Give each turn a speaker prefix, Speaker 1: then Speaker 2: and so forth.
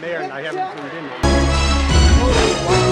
Speaker 1: there and I haven't turned in.